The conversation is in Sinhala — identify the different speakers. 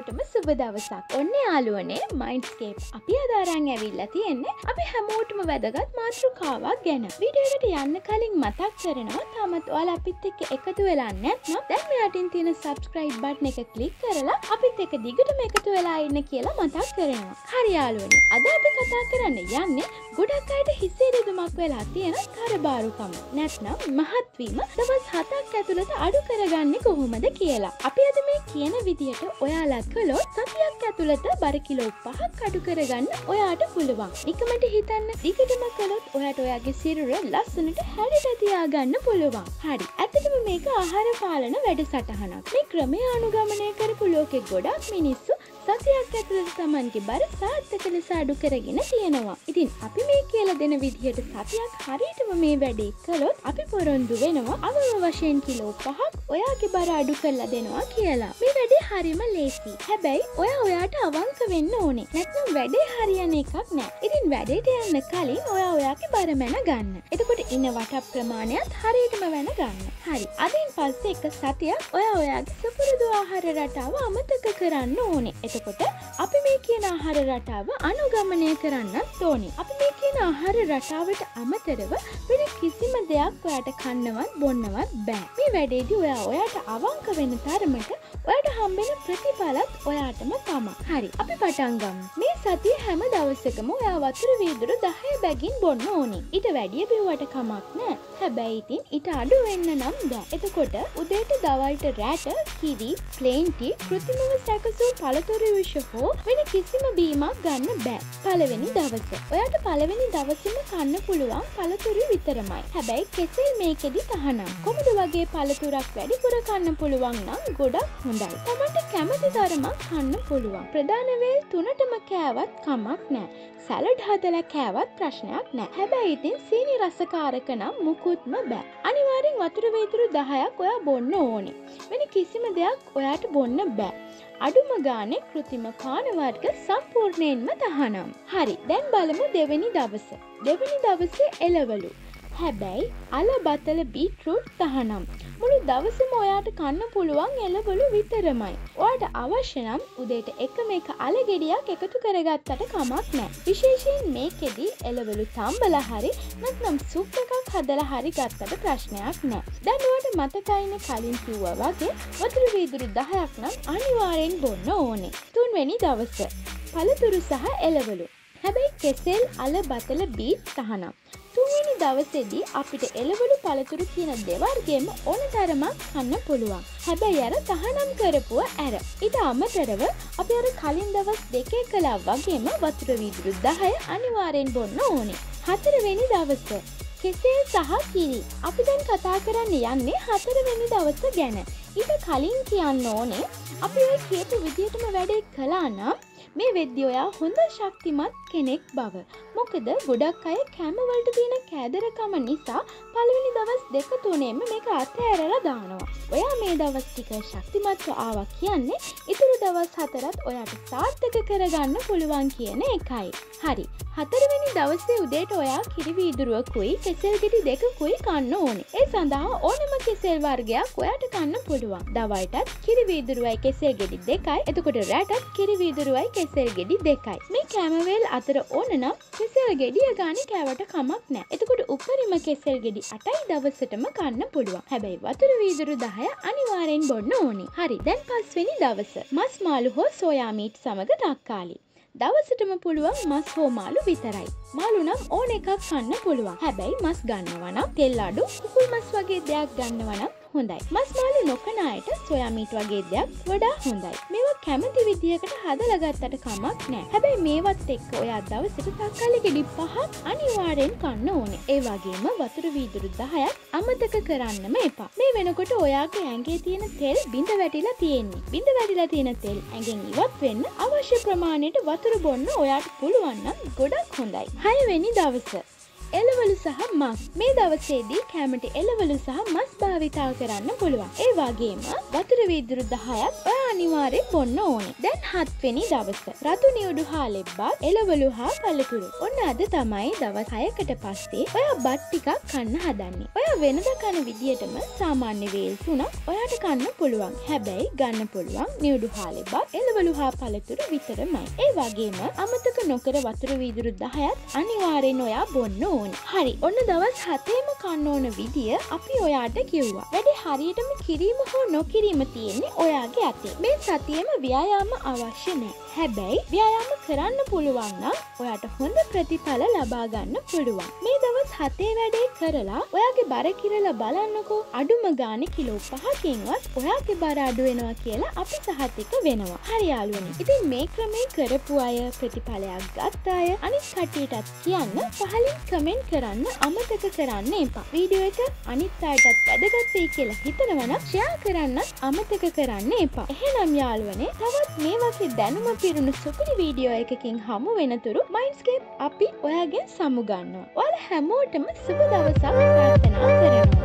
Speaker 1: හැමෝටම සුබ දවසක්. ඔන්න යාලුවනේ මයින්ස්කේප් අපි අදාරං ඇවිල්ල තියෙන්නේ. අපි හැමෝටම වැදගත් මාතෘකාවක් ගැන. විඩියකට යන්න කලින් මතක් කරනවා තමත් ඔයාල අපිත් එක්ක එකතු වෙලාන්න නම් දැම් යටින් තියෙන සබස්ක්‍රයිබ් බට් එක කලික් කරලා අපිත් එක දිගටම එකතු වෙලා ඉන්න කියලා මතක් කරනවා. හරියාලුවන අද අපි කතා කරන්න යන්නේ ගොඩක් අයට හිසේ රිදුමක් වෙලා තියෙන කරබාරුකම. නැත්නම් මහත්වීම දවස් හතක් ඇතුළට අඩු කරගන්න කොහොමද කියලා. අපි අද මේ කියන විදියට ඔයාලත් කළොත් සතියක් ඇතුළත බරකිලෝ පහක් අඩු කරගන්න ඔයාට පුළුවන්. නිකමට හිතන්න දිගටම කළොත් ඔයාට ඔයාගේ සිරුර ලස්සනට හැඩට තියාගන්න පුළුවන්. හරි. ඇතටම මේක ආහාර පාලන වැඩ සටහනක් මේ ක්‍රමය අනුගමනය කරපු ලෝකෙ ගොඩක් මිනිස්සු සතියක් ඇතුළට තමන්ගේ බර සාර්ථක ලෙස අඩු කරගෙන තියෙනවා. ඉතින් අපි මේ කියලා දෙන විදිහට සතියක් හරියටම මේ වැඩේ කළොත් අපි පොරොන්දු වෙනවා අවම වශයෙන් කිලෝ පහක් ඔයාගේ බර අඩු කරලා දෙනවා කියලා. මේ වැඩේ හරිම ලේසි. හැබැයි ඔයා ඔයාට අවංක වෙන්න ඕනේ. නැත්නම් වැඩේ හරියන එකක් නෑ. ඉතින් වැඩේට යන්න කලින් ඔයා ඔයාගේ බර මැන ගන්න. එතකොට ඉන්න වට ප්‍රමාණයත් හරියටම වැන ගන්න. හරි. අදින් පස්සේ එක සතියක් ඔයා ඔයාගේ සුපුරුදු ආහාර රටාව අමතක කරන්න ඕනේ. එතකොට අපි මේ කියන ආහාර රටාව අනුගමනය කරන්නත් ඕනේ. අපි මේ කියන ආහාර රටාවට අමතරව වෙන කිසිම දෙයක් ඔයාට කන්නවත් බොන්නවත් බෑ. මේ වැඩේදී ඔයා ඔයාට අවංක වෙන තරමට ඔයාට හම්බෙන ප්‍රතිඵලත් ඔයාටම තමා. හරි. අපි පටන් ගමු. මේ සතිය හැම දවසකම ඔයා වතුර වීදුරු 10 බැගින් බොන්න ඕනේ. ඊට වැඩිය බිව්වට කමක් නෑ. හැබැයි ඉතින් ඊට අඩු වෙන්න නම් බෑ. එතකොට උදේට දවල්ට රැට කිරි, ප්ලේන් ටී, කෘත්‍රිමව සැකසූ පළතුරු විෂ හෝ වෙන කිසිම බීමක් ගන්න බෑ. පළවෙනි දවස. ඔයාට පළවෙනි දවසේම කන්න පුළුවන් පළතුරු විතරමයි. හැබැයි කෙසෙල් මේකෙදි තහනම්. කොමුද වගේ පළතුරක් වැඩිපුර කන්න පුළුවන් නම් ගොඩක් හොඳයි. තමන්ට කැමති තරමක් කන්න පුළුවන්. ප්‍රධාන වේල් තුනටම කෑවත් කමක් නෑ. සැලඩ් හදලා කෑවත් ප්‍රශ්නයක් නෑ. හැබැයි ඉතින් සීනි රසකාරක නම් මුකුත්ම බෑ. අනිවාර්යෙන් වතුර වීදුරු 10ක් ඔයා බොන්න ඕනේ. වෙන කිසිම දෙයක් ඔයාට බොන්න බෑ. අඩුම ගානේ කෘතිම කානවර්ග සම්පූර්ණයෙන්ම තහනම්. හරි දැන් බලමු දෙවැනි දවස. දෙවැනි දවසේ එලවලු. හැබැයි අල බතල බීටරුට් තහනම්. මුළු දවසම ඔයාට කන්න පුළුවන් එලවලු විතරමයි. ඔයාට අවශ්‍ය නම් උදේට එකම එක අල ගෙඩියක් එකතු කරගත්තට කමක් නෑ. විශේෂයෙන් මේකෙදි එලවලු තම්බලා හරි නැත්නම් සුප් එකක් හදලා හරි ගත්තට ප්‍රශ්නයක් නෑ. දැන් ඔයාට මතකයිනේ කලින් කිව්වා වගේ වතුර වීදුරු 10ක් නම් අනිවාර්යෙන් බොන්න ඕනේ. තුන්වෙනි දවස. පළතුරු සහ එලවලු. හැබැයි කෙසෙල් අල බතල බීට් තහනම්. තුන්වෙනි දවසේදී අපිට එළවලු පළතුරු කියන දෙවර්ගේම ඕන තරමක් කන්න පුළුවන්. හැබැයි අර තහනම් කරපුව ඇර. ඊට අමතරව අපි අර කලින් දවස් දෙකේ කළා වගේම වතුර වීදුරු 10 අනිවාර්යෙන් බොන්න ඕනේ. හතරවෙනි දවස. කෙසෙල් සහ කිරි. අපි දැන් කතා කරන්න යන්නේ හතරවෙනි දවස ගැන. ඊට කලින් කියන්න ඕනේ අපි ඔය කියපු විදිහටම වැඩේ කළා නම් මේ වෙද්දි ඔයා හොඳ ශක්තිමත් කෙනෙක් බව. මොකද ගොඩක් අය කැමවලට තියෙන කෑදරකම නිසා පළවෙනි දවස් දෙක තුනේම මේක අතඇරලා දානවා. ඔයා මේ දවස් ටික ශක්තිමත්ව ආවා කියන්නේ ඉතුරු දවස් හතරත් ඔයාට සාර්ථක කරගන්න පුළුවන් කියන එකයි. හරි. හතරවෙනි දවසේ උදේට ඔයා කිරිවීදුරුවකුයි කෙසෙල් ගෙඩි දෙකකුයි කන්න ඕනේ. ඒ සඳහා ඕනම කෙසෙල් වර්ගයක් ඔයාට කන්න පුළුවන්. දවල්ටත් කිරිවීදුරුවයි කෙසෙල් ගෙඩි දෙකයි. එතකොට රැටත් කිරිවීදුරුවයි කෙසෙල් ගෙඩි දෙකයි. මේ කෑමවේල් අතර ඕන නම් කෙසෙල් ගෙඩිය ගානේ කෑවට කමක් නෑ. එතකොට උපරිම කෙසෙල් ගෙඩි 8යි දවසටම කන්න පුළුවන්. හැබැයි වතුර වීදුරු 10 අනිවාර්යෙන් බොන්න ඕනේ. හරි. දැන් පස්වෙනි දවස. මස් මාළු හෝ සෝයා මීට් සමග තක්කාලි. දවසටම පුළුවන් මස් හෝ මාළු විතරයි. මාළු නම් ඕන එකක් කන්න පුළුවන්. හැබැයි මස් ගන්නවා නම් තෙල් අඩු කුකුල් මස් වගේ දෙයක් ගන්නවා නම් හොඳයි. මස් මාළු නොකන අයට සොයා මීට් වගේ දෙයක් වඩා හොඳයි. මේවා කැමති විදිහකට හදලා ගත්තට කමක් නෑ. හැබැයි මේවත් එක්ක ඔයා දවසට තක්කාලි ගෙඩි පහක් අනිවාර්යෙන් කන්න ඕනේ. ඒ වගේම වතුර වීදුරු 10ක් අමතක කරන්නම එපා. මේ වෙනකොට ඔයාගේ ඇඟේ තියෙන තෙල් බිඳ වැටිලා තියෙන්නේ. බිඳ වැටිලා තියෙන තෙල් ඇඟෙන් ඉවත් වෙන්න අවශ්‍ය ප්‍රමාණයට වතුර බොන්න ඔයාට පුළුවන් නම් ගොඩක් හොඳයි. 6 වෙනි දවස එලවලු සහ මස්. මේ දවසේදී කැමටි එලවලු සහ මස් භාවිතා කරන්න පුළුවන්. ඒ වගේම වතුර වීදුරු දහයක් ඔය අනිවාරය බොන්න ඕනේ. දැන් හත්වෙනි දවස. රතු නිවුඩු හා ලෙබ්බත් එලවලු හා පලතුරු ඔන්න අද තමයි දවස් හයකට පස්සේ ඔය බත් ටිකක් කන්න හදන්නේ. ඔය වෙනද කන විදිහටම සාමාන්‍ය වේල්ස් වුණත් ඔයාට කන්න පුළුවන්. හැබැයි ගන්න පුළුවන් නිවුඩු හාලෙබත් එලවලු හා පළතුරු විතරමයි. ඒ වගේම අමතක නොකර වතුර වීදුරු දහයත් අනිවාරයෙන් ඔයා බොන්න ඕන. හරි ඔන්න දවස් හතේම කන්න ඕන විදිය අපි ඔයාට කිව්වා. වැඩි හරියටම කිරීම හෝ නොකිරීම තියෙන්නේ ඔයාගේ අතේ. මේ සතියම ව්‍යයාම අවශ්‍ය නෑ. හැබැයි ව්‍යයාම කරන්න පුළුවන් නම් ඔයාට හොඳ ප්‍රතිඵල ලබා ගන්න පුළුවන්. මේ දවස් හතේ වැඩේ කරලා ඔයාගේ බර කිරලා බලන්නකෝ. අඩුම ගාන කිලෝ පහකින්වත් ඔයාගේ බර අඩු වෙනවා කියලා අපි සහතික වෙනවා. හරියාලුවනි ඉතින් මේ ක්‍රමේ කරපු අය ප්‍රතිඵලයක් ගත් අය අනිත් කටයටත් කියන්න පහලින් කමෙන්ට් කරන්න අමතක කරන්න එපා. වීඩියෝ එක අනිත් අයටත් වැදගත්වෙයි කියලා හිතනවන ෂයා කරන්නත් අමතක කරන්න එපා. එහෙනම් යාළුවනේ තවත් මේ වගේ දැනුම පිරුණු සුපිරි වීඩියෝ එකකින් හමු වෙනතුරු මයින්ස්කේප් අපි ඔයාගෙන් සමුගන්නවා. ඔයාල හැමෝටම සුබ දවසක් ප්‍රාර්ථනා